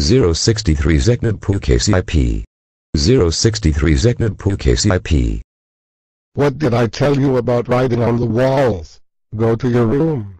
063 Zehcneb Pu KCIP. 063 Zehcneb Pu KCIP. What did I tell you about writing on the walls? Go to your room.